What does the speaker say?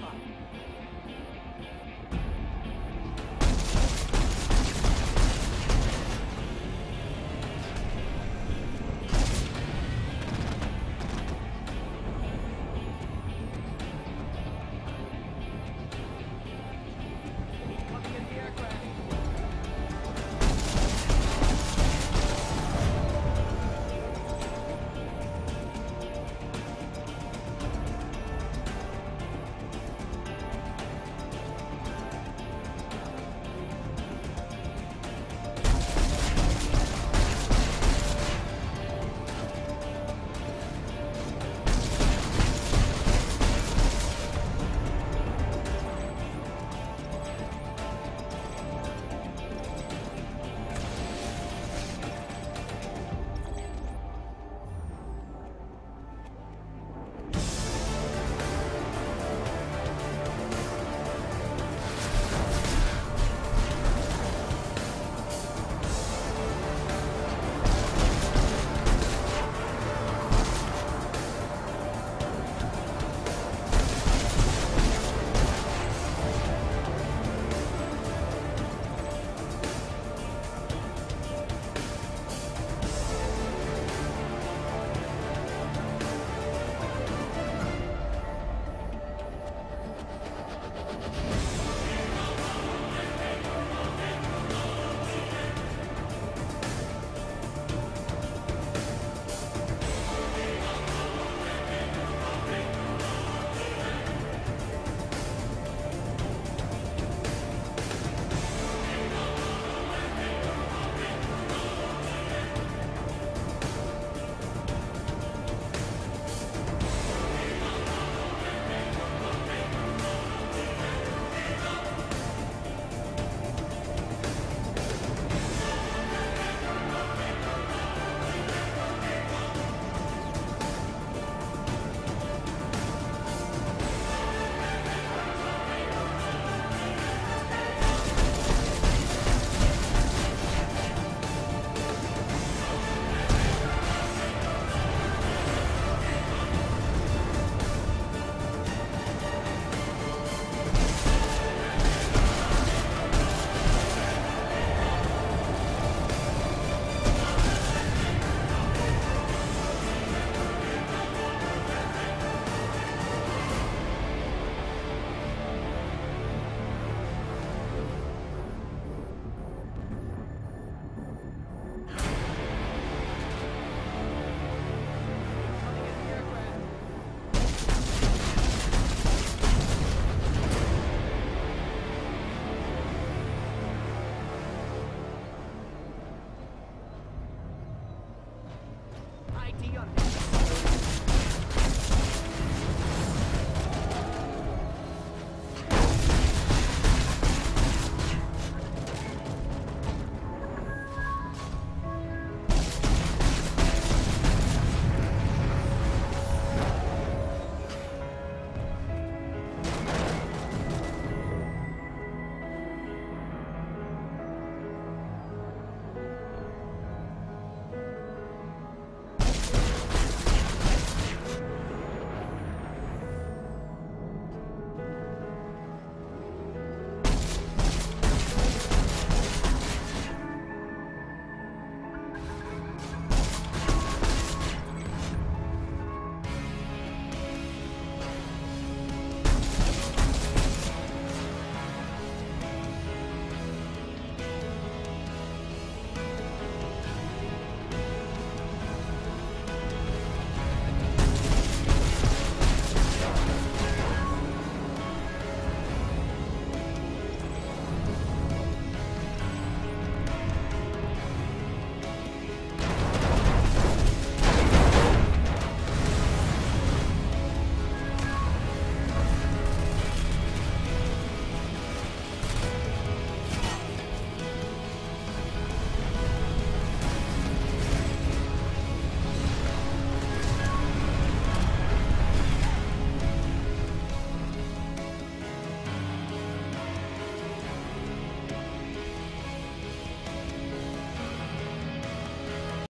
Bye.